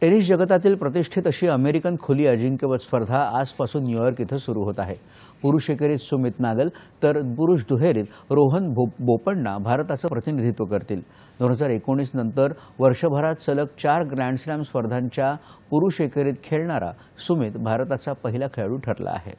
Tennis जगतातील प्रतिष्ठित अशी अमेरिकन खुली अजिंक्यपद स्पर्धा आजपासून न्यूयॉर्क इथं सुरू होत आहे. पुरुष एकेरीत सुमित नागल तर पुरुष दुहेरीत रोहन भो बोपण्णा भारताचं प्रतिनिधित्व करतील. दोन हजार एकोणीस नंतर वर्षभरात सलग चार ग्रँडस्लॅम स्पर्धांच्या पुरुष एकेरीत खेळणारा सुमित भारताचा पहिला खेळाडू ठरला आहे.